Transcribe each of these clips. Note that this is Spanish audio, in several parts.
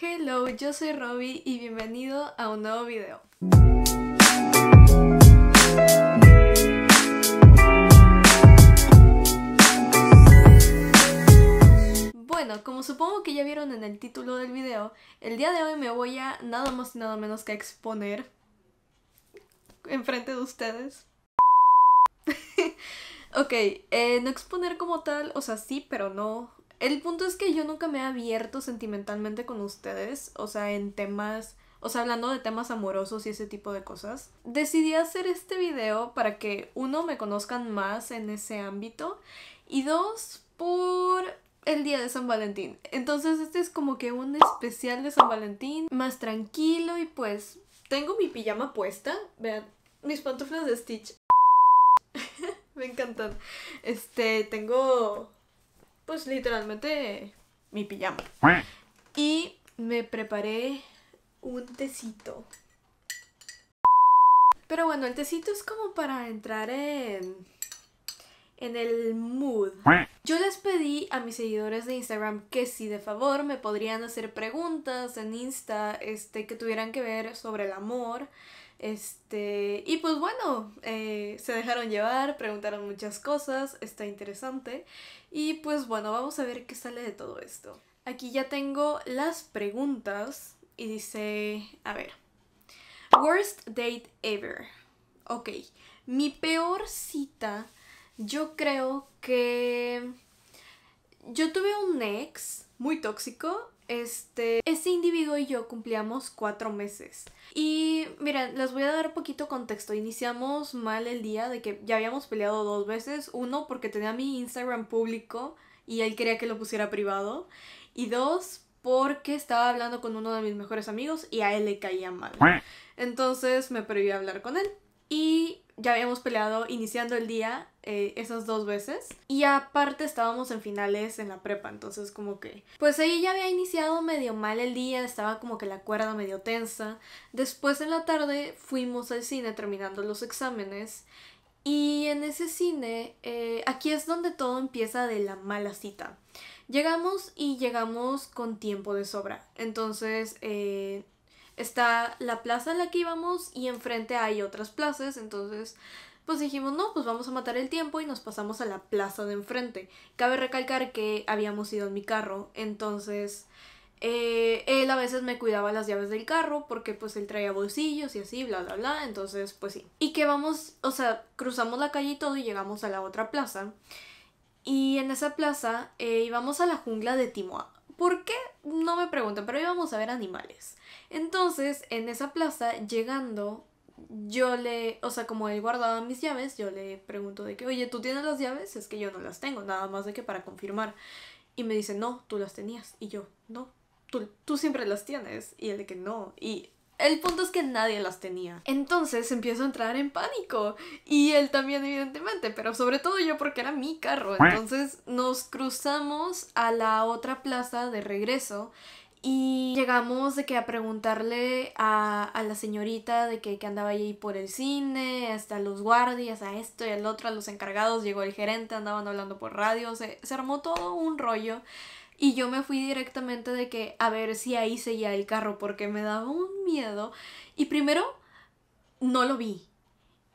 Hello, yo soy Robbie y bienvenido a un nuevo video. Bueno, como supongo que ya vieron en el título del video, el día de hoy me voy a nada más y nada menos que exponer enfrente de ustedes. ok, eh, no exponer como tal, o sea, sí, pero no. El punto es que yo nunca me he abierto sentimentalmente con ustedes, o sea, en temas, o sea, hablando de temas amorosos y ese tipo de cosas. Decidí hacer este video para que uno me conozcan más en ese ámbito y dos, por el día de San Valentín. Entonces este es como que un especial de San Valentín, más tranquilo y pues tengo mi pijama puesta. Vean, mis pantuflas de Stitch. Me encantan. Este, tengo pues literalmente mi pijama. Y me preparé un tecito. Pero bueno, el tecito es como para entrar en en el mood. Yo les pedí a mis seguidores de Instagram que si de favor me podrían hacer preguntas en Insta, este, que tuvieran que ver sobre el amor. Este, y pues bueno, eh, se dejaron llevar, preguntaron muchas cosas, está interesante. Y pues bueno, vamos a ver qué sale de todo esto. Aquí ya tengo las preguntas y dice, a ver, worst date ever. Ok, mi peor cita yo creo que yo tuve un ex muy tóxico. Este, ese individuo y yo cumplíamos cuatro meses. Y miren, les voy a dar poquito contexto. Iniciamos mal el día de que ya habíamos peleado dos veces. Uno, porque tenía mi Instagram público y él quería que lo pusiera privado. Y dos, porque estaba hablando con uno de mis mejores amigos y a él le caía mal. Entonces me prohibí hablar con él. Y ya habíamos peleado iniciando el día eh, esas dos veces. Y aparte estábamos en finales en la prepa, entonces como que... Pues ahí ya había iniciado medio mal el día, estaba como que la cuerda medio tensa. Después en la tarde fuimos al cine terminando los exámenes. Y en ese cine, eh, aquí es donde todo empieza de la mala cita. Llegamos y llegamos con tiempo de sobra. Entonces, eh, está la plaza en la que íbamos y enfrente hay otras plazas, entonces pues dijimos, no, pues vamos a matar el tiempo y nos pasamos a la plaza de enfrente. Cabe recalcar que habíamos ido en mi carro, entonces eh, él a veces me cuidaba las llaves del carro porque pues él traía bolsillos y así, bla, bla, bla, entonces pues sí. Y que vamos, o sea, cruzamos la calle y todo y llegamos a la otra plaza. Y en esa plaza eh, íbamos a la jungla de Timoa. ¿Por qué? No me pregunten, pero íbamos a ver animales. Entonces, en esa plaza, llegando, yo le, o sea, como él guardaba mis llaves, yo le pregunto de que, oye, ¿tú tienes las llaves? Es que yo no las tengo, nada más de que para confirmar. Y me dice, no, tú las tenías. Y yo, no, tú, tú siempre las tienes. Y él de que no. Y el punto es que nadie las tenía. Entonces empiezo a entrar en pánico. Y él también, evidentemente, pero sobre todo yo porque era mi carro. Entonces nos cruzamos a la otra plaza de regreso. Y llegamos de que a preguntarle a, la señorita de que, que, andaba ahí por el cine, hasta los guardias, a esto y al otro, a los encargados, llegó el gerente, andaban hablando por radio, se, se armó todo un rollo. Y yo me fui directamente de que a ver si ahí seguía el carro porque me daba un miedo. Y primero, no lo vi.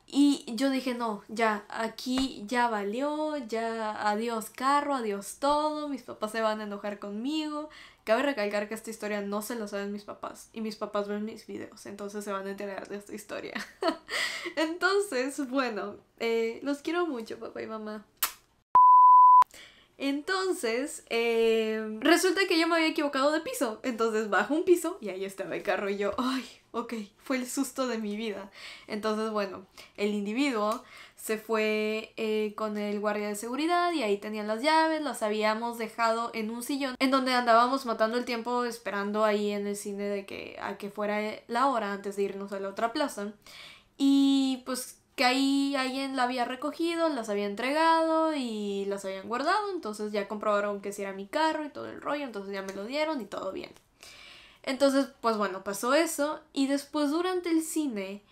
Y yo dije, no, ya, aquí ya valió, ya adiós carro, adiós todo, mis papás se van a enojar conmigo, Cabe recalcar que esta historia no se lo saben mis papás y mis papás ven mis videos, entonces se van a enterar de esta historia. entonces, bueno, eh, los quiero mucho, papá y mamá. Entonces, eh, resulta que yo me había equivocado de piso. Entonces bajo un piso y ahí estaba el carro y yo, ay, ok, fue el susto de mi vida. Entonces, bueno, el individuo se fue eh, con el guardia de seguridad y ahí tenían las llaves, las habíamos dejado en un sillón en donde andábamos matando el tiempo esperando ahí en el cine de que a que fuera la hora antes de irnos a la otra plaza. Y pues que ahí alguien la había recogido, las había entregado y las habían guardado, entonces ya comprobaron que si era mi carro y todo el rollo, entonces ya me lo dieron y todo bien. Entonces, pues bueno, pasó eso y después durante el cine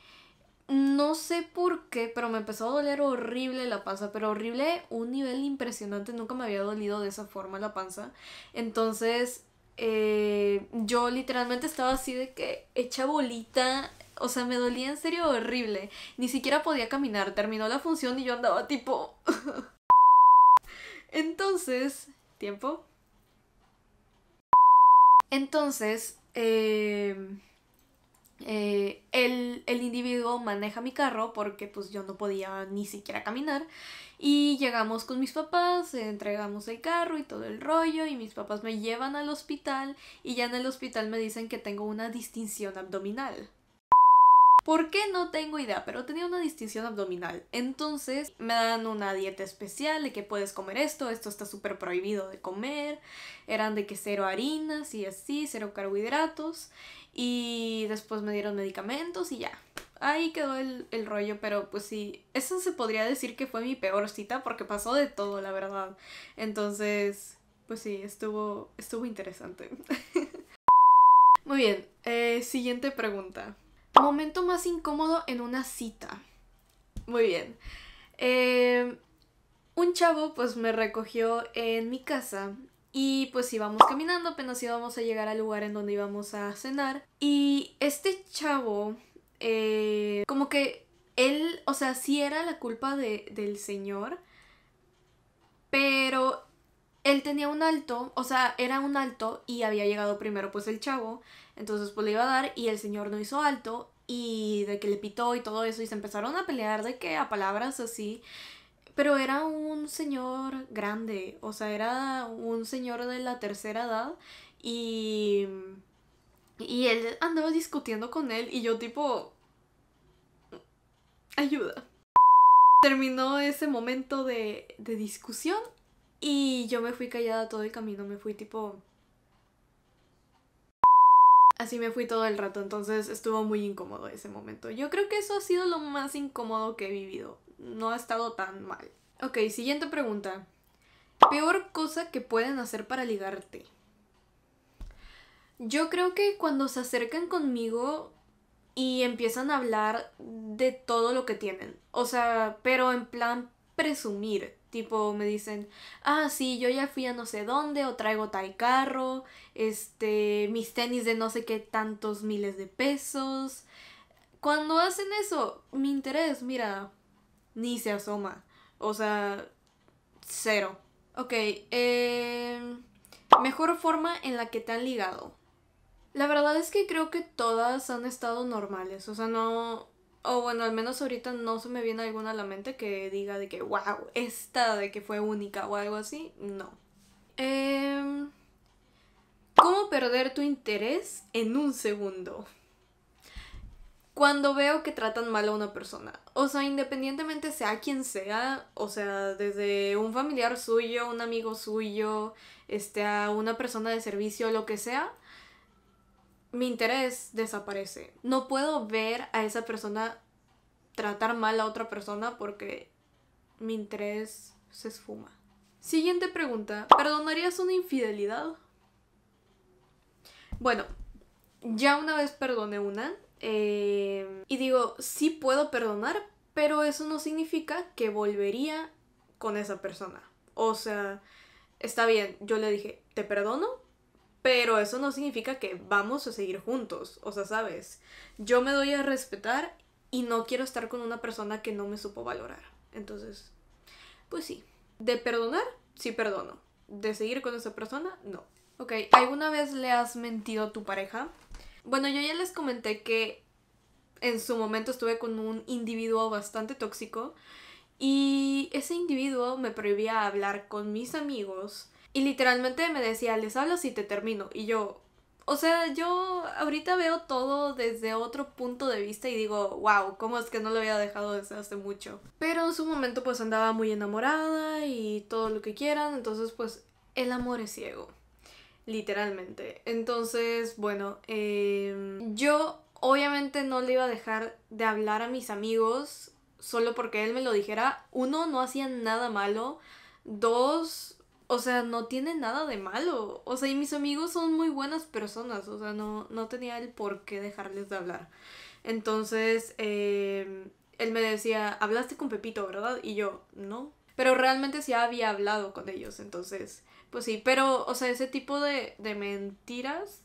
no sé por qué, pero me empezó a doler horrible la panza, pero horrible, un nivel impresionante, nunca me había dolido de esa forma la panza. Entonces eh, yo literalmente estaba así de que hecha bolita. O sea, me dolía en serio horrible. Ni siquiera podía caminar. Terminó la función y yo andaba tipo... Entonces... ¿Tiempo? Entonces... Eh, eh, el, el, individuo maneja mi carro porque pues yo no podía ni siquiera caminar y llegamos con mis papás, entregamos el carro y todo el rollo y mis papás me llevan al hospital y ya en el hospital me dicen que tengo una distinción abdominal. ¿Por qué? No tengo idea, pero tenía una distinción abdominal. Entonces me dan una dieta especial de que puedes comer esto, esto está súper prohibido de comer. Eran de que cero harinas y así, cero carbohidratos. Y después me dieron medicamentos y ya. Ahí quedó el, el, rollo, pero pues sí, eso se podría decir que fue mi peor cita porque pasó de todo, la verdad. Entonces, pues sí, estuvo, estuvo interesante. Muy bien, eh, siguiente pregunta. Momento más incómodo en una cita. Muy bien. Eh, un chavo pues me recogió en mi casa y pues íbamos caminando, apenas íbamos a llegar al lugar en donde íbamos a cenar. Y este chavo, eh, como que él, o sea, sí era la culpa de, del señor, pero él tenía un alto, o sea, era un alto y había llegado primero pues el chavo, entonces pues le iba a dar y el señor no hizo alto y de que le pitó y todo eso y se empezaron a pelear de que a palabras así pero era un señor grande, o sea, era un señor de la tercera edad y... Y él andaba discutiendo con él y yo tipo... Ayuda. Terminó ese momento de, de discusión y yo me fui callada todo el camino, me fui tipo... Así me fui todo el rato, entonces estuvo muy incómodo ese momento. Yo creo que eso ha sido lo más incómodo que he vivido no ha estado tan mal. Ok, siguiente pregunta. Peor cosa que pueden hacer para ligarte. Yo creo que cuando se acercan conmigo y empiezan a hablar de todo lo que tienen. O sea, pero en plan presumir. Tipo, me dicen, ah, sí, yo ya fui a no sé dónde, o traigo tal carro, este, mis tenis de no sé qué tantos miles de pesos. Cuando hacen eso, mi interés, mira, ni se asoma. O sea, cero. Ok, eh, mejor forma en la que te han ligado. La verdad es que creo que todas han estado normales. O sea, no... O bueno, al menos ahorita no se me viene alguna a la mente que diga de que, wow, esta de que fue única o algo así. No. Eh, ¿Cómo perder tu interés en un segundo? cuando veo que tratan mal a una persona. O sea, independientemente sea quien sea, o sea, desde un familiar suyo, un amigo suyo, este, a una persona de servicio, lo que sea, mi interés desaparece. No puedo ver a esa persona tratar mal a otra persona porque mi interés se esfuma. Siguiente pregunta. ¿Perdonarías una infidelidad? Bueno, ya una vez perdoné una eh, y digo, sí puedo perdonar, pero eso no significa que volvería con esa persona. O sea, está bien, yo le dije, te perdono, pero eso no significa que vamos a seguir juntos. O sea, sabes, yo me doy a respetar y no quiero estar con una persona que no me supo valorar. Entonces, pues sí. De perdonar, sí perdono. De seguir con esa persona, no. Ok, ¿alguna vez le has mentido a tu pareja? Bueno, yo ya les comenté que en su momento estuve con un individuo bastante tóxico y ese individuo me prohibía hablar con mis amigos y literalmente me decía, les hablo si te termino. Y yo, o sea, yo ahorita veo todo desde otro punto de vista y digo, wow, ¿cómo es que no lo había dejado desde hace mucho? Pero en su momento pues andaba muy enamorada y todo lo que quieran, entonces pues el amor es ciego literalmente. Entonces, bueno, em, yo obviamente no le iba a dejar de hablar a mis amigos solo porque él me lo dijera. Uno, no hacía nada malo. Dos, o sea, no tiene nada de malo. O sea, y mis amigos son muy buenas personas. O sea, no, no tenía el por qué dejarles de hablar. Entonces, em, él me decía, hablaste con Pepito, ¿verdad? Y yo, no. Pero realmente sí había hablado con ellos, entonces, pues sí, pero, o sea, ese tipo de, de mentiras,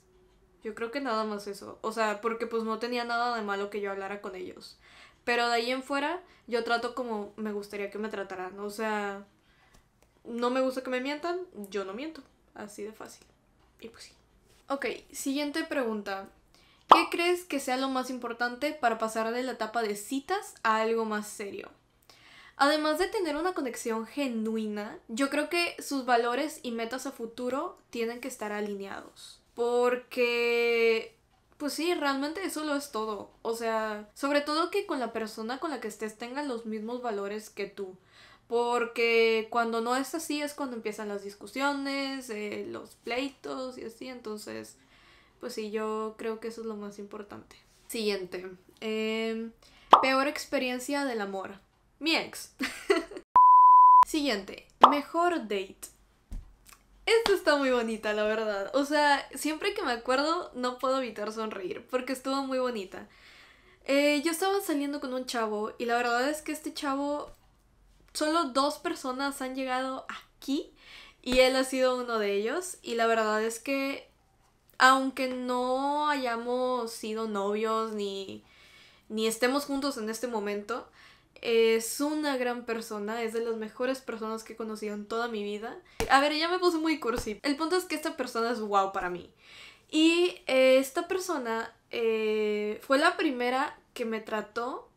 yo creo que nada más eso. O sea, porque pues no tenía nada de malo que yo hablara con ellos. Pero de ahí en fuera, yo trato como me gustaría que me trataran. O sea, no me gusta que me mientan, yo no miento. Así de fácil. Y pues sí. Ok, siguiente pregunta. ¿Qué crees que sea lo más importante para pasar de la etapa de citas a algo más serio? Además de tener una conexión genuina, yo creo que sus valores y metas a futuro tienen que estar alineados. Porque, pues sí, realmente eso lo es todo. O sea, sobre todo que con la persona con la que estés tengan los mismos valores que tú. Porque cuando no es así es cuando empiezan las discusiones, eh, los pleitos y así. Entonces, pues sí, yo creo que eso es lo más importante. Siguiente. Em, peor experiencia del amor. Mi ex. Siguiente. Mejor date. Esta está muy bonita, la verdad. O sea, siempre que me acuerdo no puedo evitar sonreír porque estuvo muy bonita. Eh, yo estaba saliendo con un chavo y la verdad es que este chavo, solo dos personas han llegado aquí y él ha sido uno de ellos y la verdad es que aunque no hayamos sido novios ni, ni estemos juntos en este momento, es una gran persona, es de las mejores personas que he conocido en toda mi vida. A ver, ya me puse muy cursi. El punto es que esta persona es wow para mí. Y eh, esta persona eh, fue la primera que me trató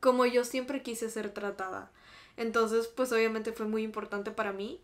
como yo siempre quise ser tratada. Entonces, pues obviamente fue muy importante para mí.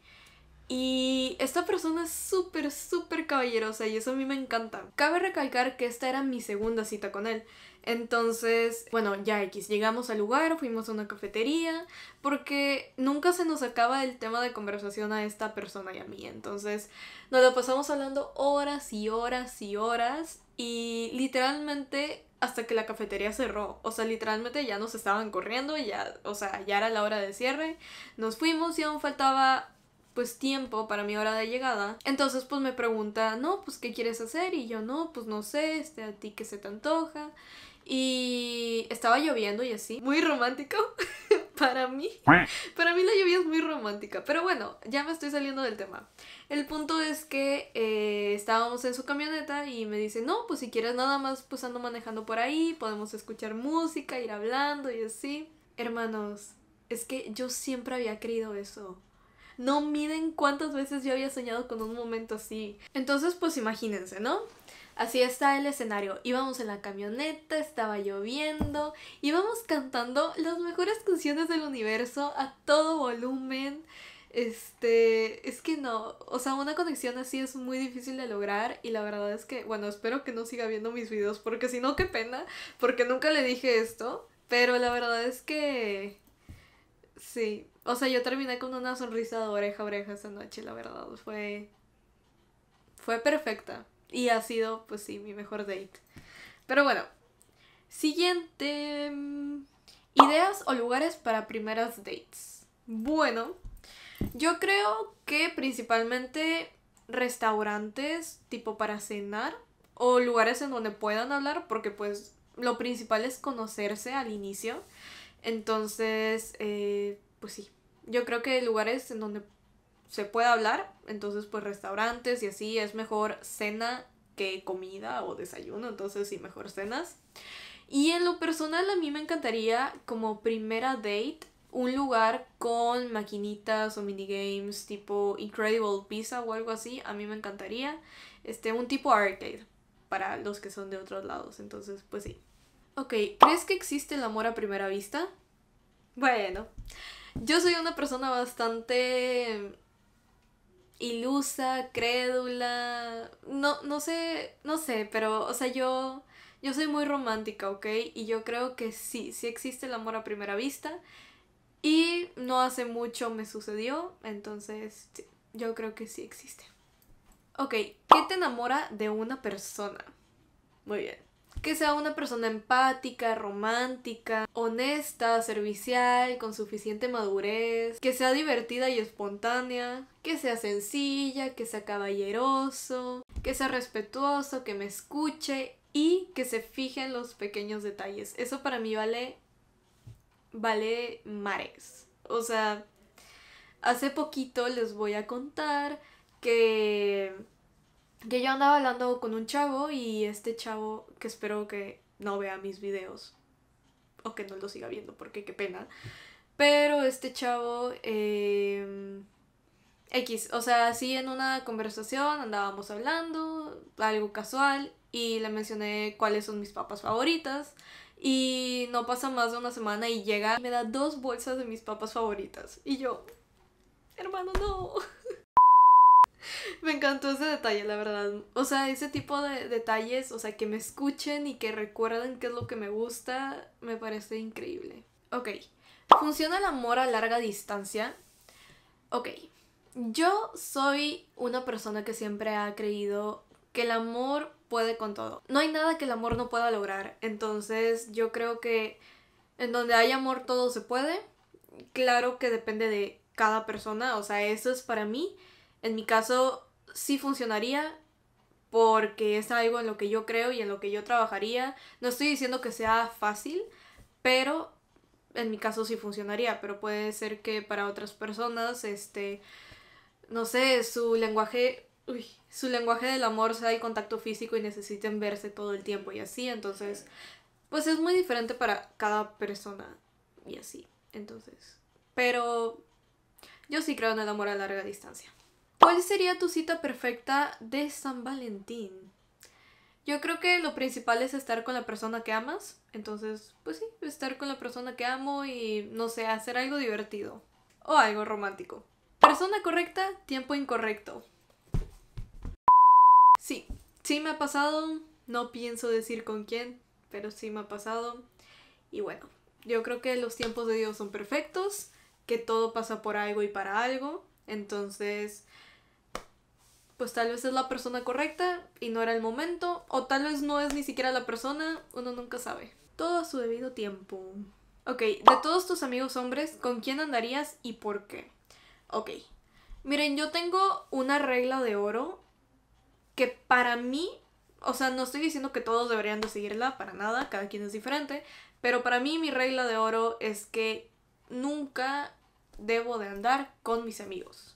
Y esta persona es súper, súper caballerosa y eso a mí me encanta. Cabe recalcar que esta era mi segunda cita con él. Entonces, bueno, ya X, llegamos al lugar, fuimos a una cafetería, porque nunca se nos acaba el tema de conversación a esta persona y a mí. Entonces, nos lo pasamos hablando horas y horas y horas y literalmente hasta que la cafetería cerró. O sea, literalmente ya nos estaban corriendo, ya, o sea, ya era la hora de cierre. Nos fuimos y aún faltaba pues tiempo para mi hora de llegada. Entonces pues me pregunta, no, pues ¿qué quieres hacer? Y yo no, pues no sé, este, a ti qué se te antoja. Y estaba lloviendo y así. Muy romántico para mí. Para mí la lluvia es muy romántica. Pero bueno, ya me estoy saliendo del tema. El punto es que eh, estábamos en su camioneta y me dice, no, pues si quieres nada más, pues ando manejando por ahí, podemos escuchar música, ir hablando y así. Hermanos, es que yo siempre había creído eso. No miden cuántas veces yo había soñado con un momento así. Entonces, pues imagínense, ¿no? Así está el escenario. Íbamos en la camioneta, estaba lloviendo, íbamos cantando las mejores canciones del universo a todo volumen. Este, es que no, o sea, una conexión así es muy difícil de lograr y la verdad es que, bueno, espero que no siga viendo mis videos porque si no, qué pena, porque nunca le dije esto, pero la verdad es que, sí, o sea, yo terminé con una sonrisa de oreja a oreja esa noche, la verdad, fue, fue perfecta. Y ha sido, pues sí, mi mejor date. Pero bueno, siguiente. Mm, ideas o lugares para primeras dates. Bueno, yo creo que principalmente restaurantes tipo para cenar o lugares en donde puedan hablar porque pues lo principal es conocerse al inicio. Entonces, eh, pues sí, yo creo que lugares en donde se puede hablar, entonces pues restaurantes y así es mejor cena que comida o desayuno, entonces sí, mejor cenas. Y en lo personal a mí me encantaría como primera date un lugar con maquinitas o minigames tipo Incredible Pizza o algo así, a mí me encantaría. Este, un tipo arcade para los que son de otros lados, entonces pues sí. Ok, ¿crees que existe el amor a primera vista? Bueno, yo soy una persona bastante ilusa, crédula, no, no sé, no sé, pero, o sea, yo, yo soy muy romántica, ¿ok? Y yo creo que sí, sí existe el amor a primera vista. Y no hace mucho me sucedió, entonces sí, yo creo que sí existe. Ok, ¿qué te enamora de una persona? Muy bien que sea una persona empática, romántica, honesta, servicial, con suficiente madurez, que sea divertida y espontánea, que sea sencilla, que sea caballeroso, que sea respetuoso, que me escuche y que se fije en los pequeños detalles. Eso para mí vale vale mares. O sea, hace poquito les voy a contar que, que yo andaba hablando con un chavo y este chavo, que espero que no vea mis videos o que no lo siga viendo porque qué pena, pero este chavo... Eh, X, o sea, sí en una conversación andábamos hablando, algo casual, y le mencioné cuáles son mis papas favoritas. Y no pasa más de una semana y llega me da dos bolsas de mis papas favoritas. Y yo, hermano, no. me encantó ese detalle, la verdad. O sea, ese tipo de detalles, o sea, que me escuchen y que recuerden qué es lo que me gusta, me parece increíble. Ok, ¿funciona el amor a larga distancia? Ok, yo soy una persona que siempre ha creído que el amor puede con todo. No hay nada que el amor no pueda lograr. Entonces yo creo que en donde hay amor todo se puede. Claro que depende de cada persona. O sea, eso es para mí. En mi caso sí funcionaría porque es algo en lo que yo creo y en lo que yo trabajaría. No estoy diciendo que sea fácil, pero en mi caso sí funcionaría. Pero puede ser que para otras personas, este no sé, su lenguaje, uy, su lenguaje del amor sea el contacto físico y necesiten verse todo el tiempo y así, entonces, pues es muy diferente para cada persona y así, entonces, pero yo sí creo en el amor a larga distancia. ¿Cuál sería tu cita perfecta de San Valentín? Yo creo que lo principal es estar con la persona que amas. Entonces, pues sí, estar con la persona que amo y, no sé, hacer algo divertido. O algo romántico. Persona correcta, tiempo incorrecto. Sí, sí me ha pasado. No pienso decir con quién, pero sí me ha pasado. Y bueno, yo creo que los tiempos de Dios son perfectos, que todo pasa por algo y para algo. Entonces, pues tal vez es la persona correcta y no era el momento, o tal vez no es ni siquiera la persona, uno nunca sabe. Todo a su debido tiempo. Ok, de todos tus amigos hombres, ¿con quién andarías y por qué? Ok. Miren, yo tengo una regla de oro que para mí, o sea, no estoy diciendo que todos deberían de seguirla, para nada, cada quien es diferente, pero para mí mi regla de oro es que nunca debo de andar con mis amigos.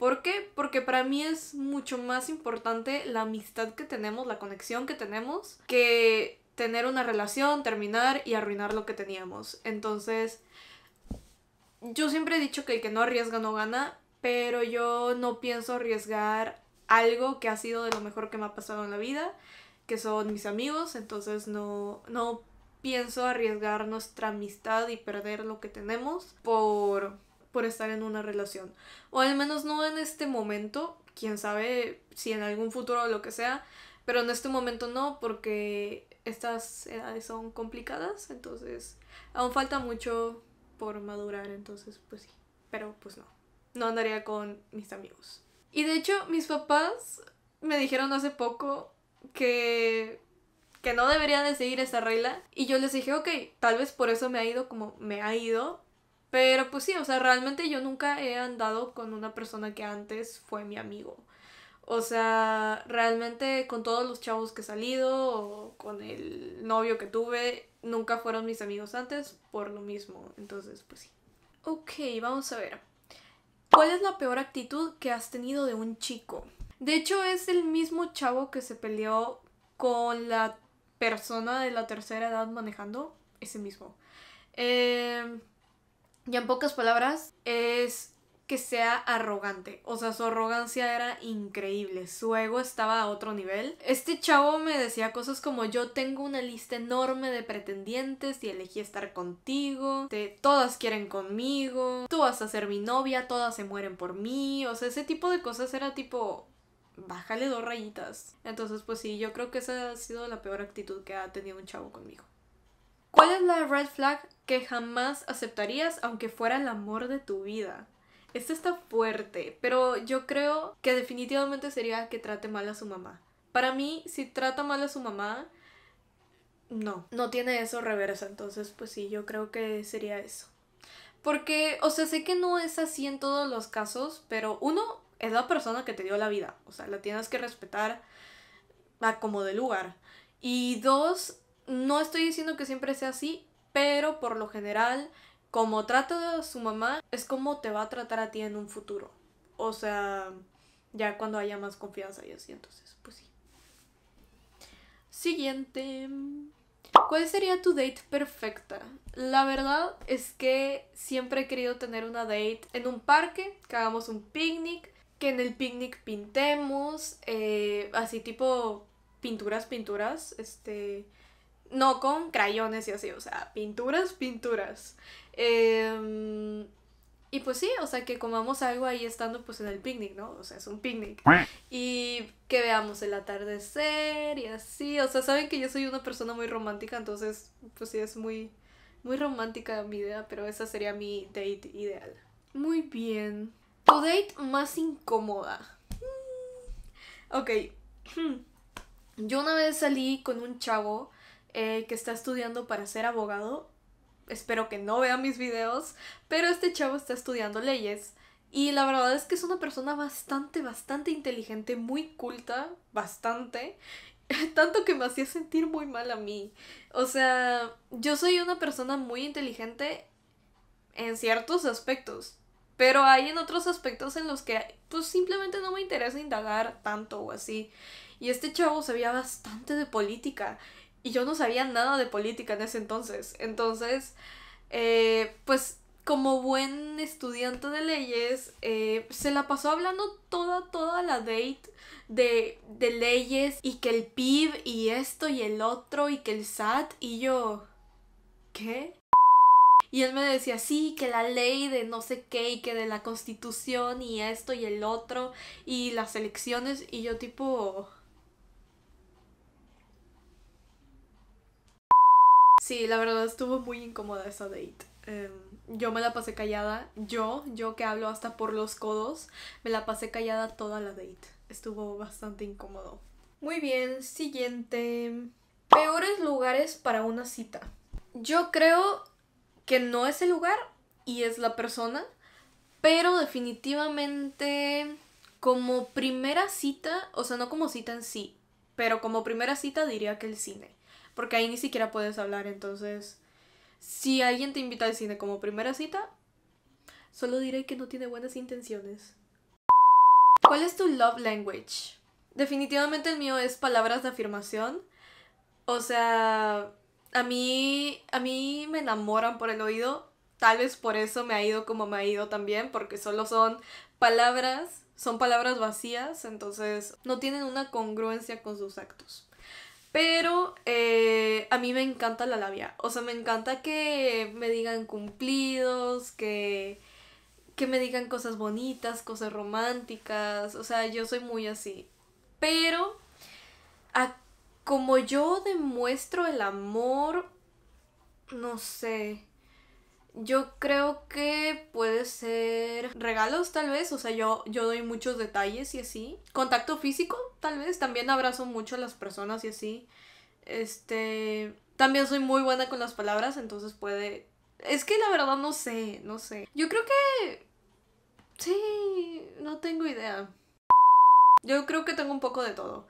¿Por qué? Porque para mí es mucho más importante la amistad que tenemos, la conexión que tenemos, que tener una relación, terminar y arruinar lo que teníamos. Entonces, yo siempre he dicho que el que no arriesga no gana, pero yo no pienso arriesgar algo que ha sido de lo mejor que me ha pasado en la vida, que son mis amigos, entonces no, no pienso arriesgar nuestra amistad y perder lo que tenemos por, por estar en una relación. O al menos no en este momento, quién sabe si en algún futuro o lo que sea, pero en este momento no, porque estas edades son complicadas, entonces aún falta mucho por madurar, entonces pues sí, pero pues no, no andaría con mis amigos. Y de hecho mis papás me dijeron hace poco que que no debería de seguir esa regla y yo les dije, ok, tal vez por eso me ha ido como me ha ido, pero pues sí, o sea, realmente yo nunca he andado con una persona que antes fue mi amigo. O sea, realmente con todos los chavos que he salido o con el novio que tuve, nunca fueron mis amigos antes por lo mismo. Entonces, pues sí. Ok, vamos a ver. ¿Cuál es la peor actitud que has tenido de un chico? De hecho, es el mismo chavo que se peleó con la persona de la tercera edad manejando. Ese mismo. Eh, y en pocas palabras, es que sea arrogante. O sea, su arrogancia era increíble. Su ego estaba a otro nivel. Este chavo me decía cosas como yo tengo una lista enorme de pretendientes y elegí estar contigo. todas quieren conmigo. Tú vas a ser mi novia, todas se mueren por mí. O sea, ese tipo de cosas era tipo bájale dos rayitas. Entonces, pues sí, yo creo que esa ha sido la peor actitud que ha tenido un chavo conmigo. ¿Cuál es la red flag que jamás aceptarías aunque fuera el amor de tu vida? Esto está fuerte, pero yo creo que definitivamente sería que trate mal a su mamá. Para mí, si trata mal a su mamá, no, no tiene eso reversa, entonces pues sí, yo creo que sería eso. Porque, o sea, sé que no es así en todos los casos, pero uno es la persona que te dio la vida, o sea, la tienes que respetar a como de lugar. Y dos, no estoy diciendo que siempre sea así, pero por lo general como trata a su mamá, es como te va a tratar a ti en un futuro. O sea, ya cuando haya más confianza y así, entonces, pues sí. Siguiente. ¿Cuál sería tu date perfecta? La verdad es que siempre he querido tener una date en un parque, que hagamos un picnic, que en el picnic pintemos, eh, así tipo pinturas, pinturas, este... No con crayones y así, o sea, pinturas, pinturas. Eh, y pues sí, o sea, que comamos algo ahí estando pues en el picnic, ¿no? O sea, es un picnic. Y que veamos el atardecer y así. O sea, saben que yo soy una persona muy romántica, entonces pues sí es muy, muy romántica mi idea, pero esa sería mi date ideal. Muy bien. Tu date más incómoda. Mm, ok. Yo una vez salí con un chavo eh, que está estudiando para ser abogado espero que no vea mis videos, pero este chavo está estudiando leyes y la verdad es que es una persona bastante, bastante inteligente, muy culta, bastante, tanto que me hacía sentir muy mal a mí. O sea, yo soy una persona muy inteligente en ciertos aspectos, pero hay en otros aspectos en los que pues simplemente no me interesa indagar tanto o así. Y este chavo sabía bastante de política y yo no sabía nada de política en ese entonces. Entonces, eh, pues como buen estudiante de leyes, eh, se la pasó hablando toda, toda la date de, de leyes y que el PIB y esto y el otro y que el SAT y yo, ¿qué? Y él me decía, sí, que la ley de no sé qué y que de la constitución y esto y el otro y las elecciones y yo tipo... Sí, la verdad estuvo muy incómoda esa date. Em, yo me la pasé callada. Yo, yo que hablo hasta por los codos, me la pasé callada toda la date. Estuvo bastante incómodo. Muy bien, siguiente. Peores lugares para una cita. Yo creo que no es el lugar y es la persona, pero definitivamente como primera cita, o sea, no como cita en sí, pero como primera cita diría que el cine porque ahí ni siquiera puedes hablar, entonces si alguien te invita al cine como primera cita, solo diré que no tiene buenas intenciones. ¿Cuál es tu love language? Definitivamente el mío es palabras de afirmación. O sea, a mí a mí me enamoran por el oído. Tal vez por eso me ha ido como me ha ido también, porque solo son palabras, son palabras vacías, entonces no tienen una congruencia con sus actos. Pero eh, a mí me encanta la labia. O sea, me encanta que me digan cumplidos, que, que me digan cosas bonitas, cosas románticas. O sea, yo soy muy así. Pero como yo demuestro el amor, no sé. Yo creo que puede ser regalos tal vez, o sea, yo, yo doy muchos detalles y así. Contacto físico tal vez, también abrazo mucho a las personas y así. Este, también soy muy buena con las palabras, entonces puede... Es que la verdad no sé, no sé. Yo creo que... Sí, no tengo idea. Yo creo que tengo un poco de todo.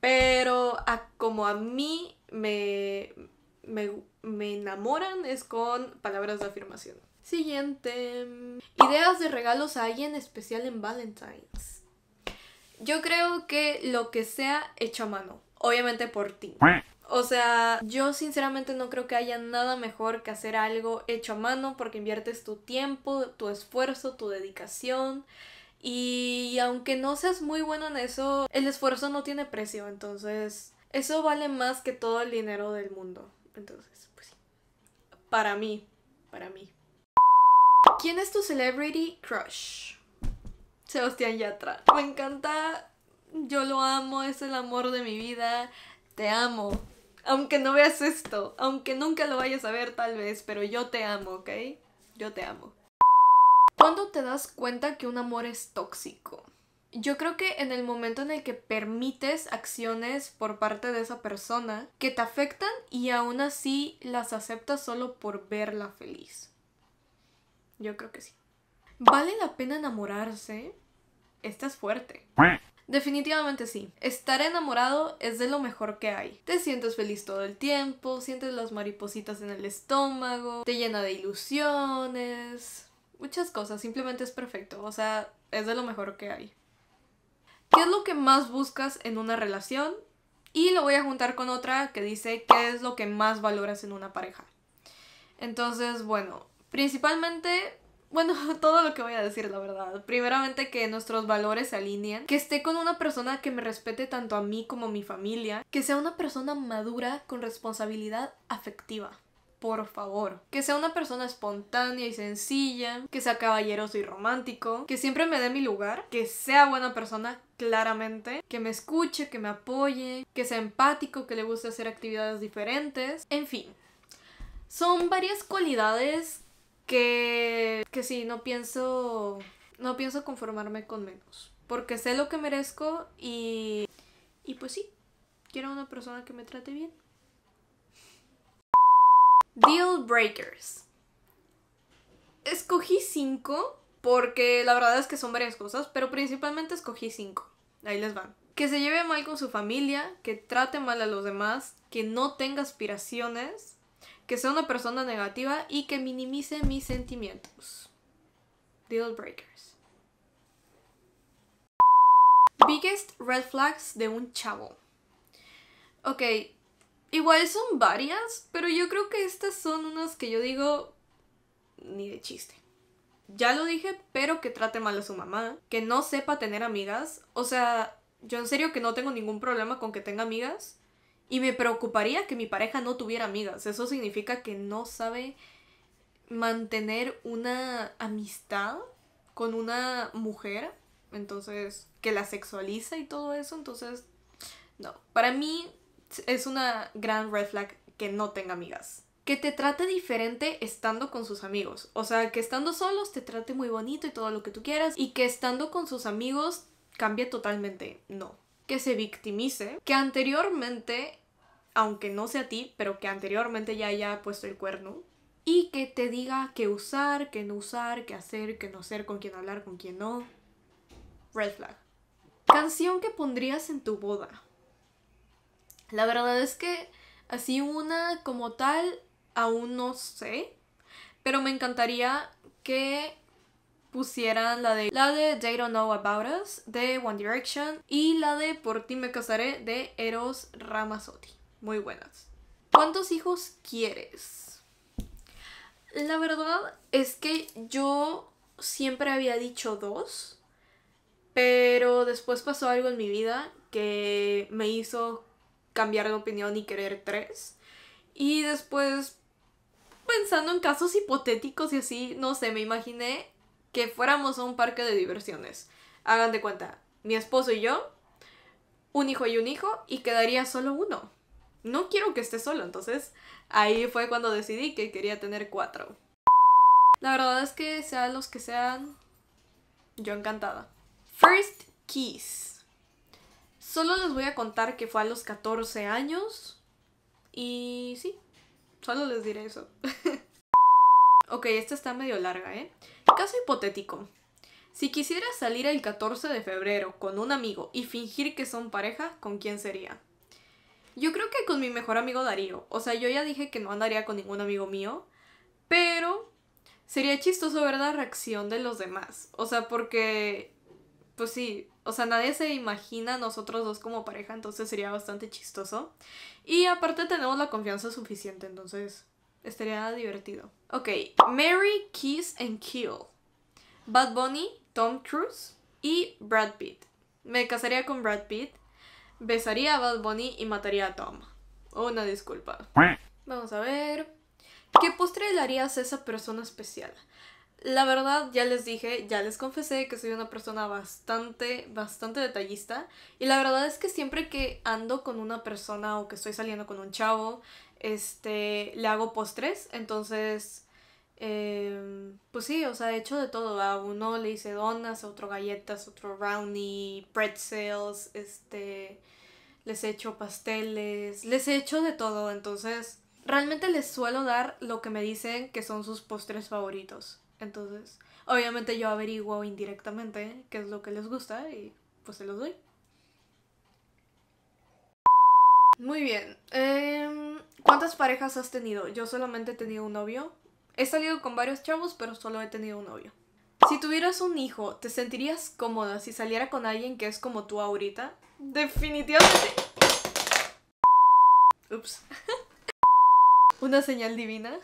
Pero como a mí me, me me enamoran es con palabras de afirmación. Siguiente. Ideas de regalos a alguien especial en Valentine's. Yo creo que lo que sea hecho a mano. Obviamente por ti. O sea, yo sinceramente no creo que haya nada mejor que hacer algo hecho a mano porque inviertes tu tiempo, tu esfuerzo, tu dedicación. Y aunque no seas muy bueno en eso, el esfuerzo no tiene precio. Entonces, eso vale más que todo el dinero del mundo. Entonces, para mí. Para mí. ¿Quién es tu celebrity crush? Sebastián Yatra. Me encanta. Yo lo amo, es el amor de mi vida. Te amo. Aunque no veas esto, aunque nunca lo vayas a ver tal vez, pero yo te amo, ¿ok? Yo te amo. ¿Cuándo te das cuenta que un amor es tóxico? Yo creo que en el momento en el que permites acciones por parte de esa persona que te afectan y aún así las aceptas solo por verla feliz. Yo creo que sí. ¿Vale la pena enamorarse? Esta es fuerte. Definitivamente sí. Estar enamorado es de lo mejor que hay. Te sientes feliz todo el tiempo, sientes las maripositas en el estómago, te llena de ilusiones, muchas cosas, simplemente es perfecto, o sea, es de lo mejor que hay. ¿Qué es lo que más buscas en una relación? Y lo voy a juntar con otra que dice qué es lo que más valoras en una pareja. Entonces, bueno, principalmente bueno, todo lo que voy a decir, la verdad. Primeramente que nuestros valores se alineen, que esté con una persona que me respete tanto a mí como a mi familia, que sea una persona madura con responsabilidad afectiva. Por favor, que sea una persona espontánea y sencilla, que sea caballeroso y romántico, que siempre me dé mi lugar, que sea buena persona, claramente, que me escuche, que me apoye, que sea empático, que le guste hacer actividades diferentes, en fin. Son varias cualidades que, que sí, no pienso, no pienso conformarme con menos. Porque sé lo que merezco y, y pues sí, quiero una persona que me trate bien. Deal breakers. Escogí cinco porque la verdad es que son varias cosas, pero principalmente escogí cinco. Ahí les van. Que se lleve mal con su familia, que trate mal a los demás, que no tenga aspiraciones, que sea una persona negativa y que minimice mis sentimientos. Deal breakers. Biggest red flags de un chavo. Ok, igual son varias, pero yo creo que estas son unas que yo digo ni de chiste. Ya lo dije, pero que trate mal a su mamá, que no sepa tener amigas. O sea, yo en serio que no tengo ningún problema con que tenga amigas, y me preocuparía que mi pareja no tuviera amigas. Eso significa que no sabe mantener una amistad con una mujer. Entonces, que la sexualiza y todo eso. Entonces, no. Para mí es una gran red flag que no tenga amigas. Que te trate diferente estando con sus amigos. O sea, que estando solos te trate muy bonito y todo lo que tú quieras. Y que estando con sus amigos cambie totalmente. No que se victimice, que anteriormente aunque no sea a ti, pero que anteriormente ya haya puesto el cuerno, y que te diga qué usar, qué no usar, qué hacer, qué no hacer, con quién hablar, con quién no. Red flag. Canción que pondrías en tu boda. La verdad es que así una como tal aún no sé, pero me encantaría que pusieran la de la de They Don't Know About Us de One Direction y la de Por ti me casaré de Eros Ramazzotti muy buenas. ¿Cuántos hijos quieres? La verdad es que yo siempre había dicho dos, pero después pasó algo en mi vida que me hizo cambiar de opinión y querer tres. Y después, pensando en casos hipotéticos y así, no sé, me imaginé que fuéramos a un parque de diversiones. Hagan de cuenta, mi esposo y yo, un hijo y un hijo, y quedaría solo uno no quiero que esté solo, entonces ahí fue cuando decidí que quería tener cuatro. La verdad es que sean los que sean, yo encantada. First Kiss. Solo les voy a contar que fue a los 14 años y sí, solo les diré eso. ok, esta está medio larga, ¿eh? Caso hipotético. Si quisieras salir el 14 de febrero con un amigo y fingir que son pareja, ¿con quién sería? Yo creo que con mi mejor amigo Darío. O sea, yo ya dije que no andaría con ningún amigo mío. Pero sería chistoso ver la reacción de los demás. O sea, porque. Pues sí. O sea, nadie se imagina a nosotros dos como pareja. Entonces sería bastante chistoso. Y aparte tenemos la confianza suficiente. Entonces. Estaría divertido. Ok. Mary, Kiss and Kill. Bad Bunny, Tom Cruise y Brad Pitt. Me casaría con Brad Pitt besaría a Bad Bunny y mataría a Tom. Una disculpa. Vamos a ver. ¿Qué postre le harías a esa persona especial? La verdad, ya les dije, ya les confesé que soy una persona bastante, bastante detallista. Y la verdad es que siempre que ando con una persona o que estoy saliendo con un chavo, este, le hago postres. Entonces, eh, pues sí, o sea, he hecho de todo. A uno le hice donas, a otro galletas, otro brownie, pretzels, este, les he hecho pasteles, les he hecho de todo. Entonces, realmente les suelo dar lo que me dicen que son sus postres favoritos. Entonces, obviamente yo averiguo indirectamente qué es lo que les gusta y pues se los doy. Muy bien. Em, ¿Cuántas parejas has tenido? Yo solamente he tenido un novio. He salido con varios chavos, pero solo he tenido un novio. Si tuvieras un hijo, ¿te sentirías cómoda si saliera con alguien que es como tú ahorita? Definitivamente. Ups. Una señal divina.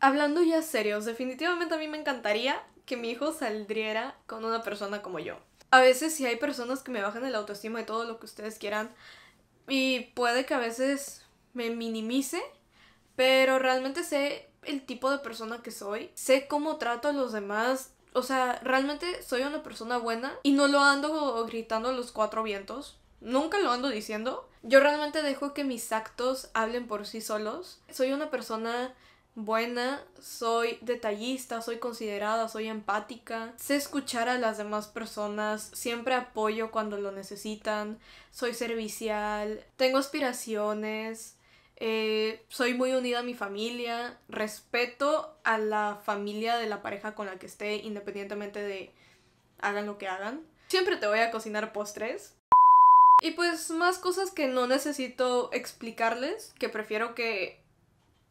Hablando ya serios, definitivamente a mí me encantaría que mi hijo saldriera con una persona como yo. A veces si hay personas que me bajan el autoestima y todo lo que ustedes quieran, y puede que a veces me minimice, pero realmente sé el tipo de persona que soy, sé cómo trato a los demás, o sea, realmente soy una persona buena y no lo ando gritando a los cuatro vientos. Nunca lo ando diciendo. Yo realmente dejo que mis actos hablen por sí solos. Soy una persona buena, soy detallista, soy considerada, soy empática, sé escuchar a las demás personas, siempre apoyo cuando lo necesitan, soy servicial, tengo aspiraciones, eh, soy muy unida a mi familia, respeto a la familia de la pareja con la que esté, independientemente de hagan lo que hagan. Siempre te voy a cocinar postres. Y pues más cosas que no necesito explicarles, que prefiero que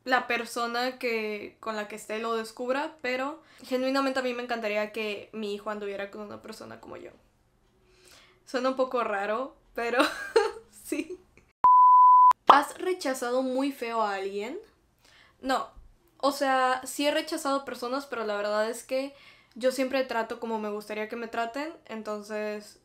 la persona que con la que esté lo descubra, pero genuinamente a mí me encantaría que mi hijo anduviera con una persona como yo. Suena un poco raro, pero sí. ¿Has rechazado muy feo a alguien? No. O sea, sí he rechazado personas, pero la verdad es que yo siempre trato como me gustaría que me traten, entonces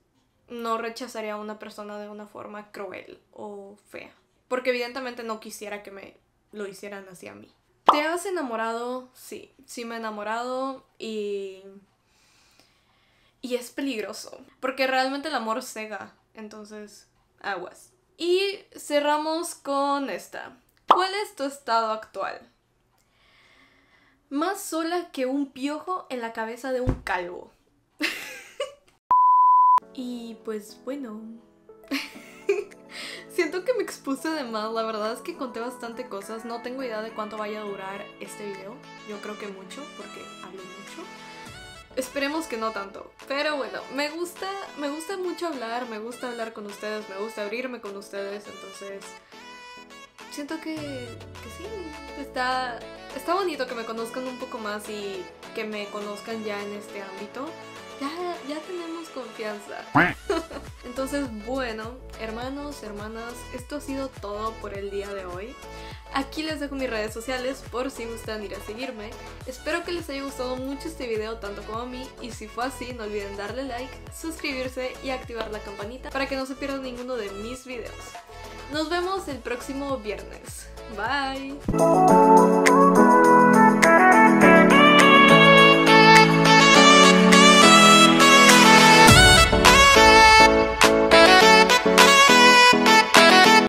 no rechazaría a una persona de una forma cruel o fea. Porque evidentemente no quisiera que me lo hicieran hacia mí. ¿Te has enamorado? Sí, sí me he enamorado y... Y es peligroso, porque realmente el amor cega, entonces aguas. Y cerramos con esta. ¿Cuál es tu estado actual? Más sola que un piojo en la cabeza de un calvo. y pues bueno. Siento que me expuse de más, la verdad es que conté bastante cosas, no tengo idea de cuánto vaya a durar este video, yo creo que mucho, porque hablo mucho. Esperemos que no tanto, pero bueno, me gusta, me gusta mucho hablar, me gusta hablar con ustedes, me gusta abrirme con ustedes, entonces siento que, sí, está, está bonito que me conozcan un poco más y que me conozcan ya en este ámbito ya, ya tenemos confianza. Entonces, bueno, hermanos, hermanas, esto ha sido todo por el día de hoy. Aquí les dejo mis redes sociales por si gustan ir a seguirme. Espero que les haya gustado mucho este video tanto como a mí y si fue así no olviden darle like, suscribirse y activar la campanita para que no se pierdan ninguno de mis videos. Nos vemos el próximo viernes. Bye.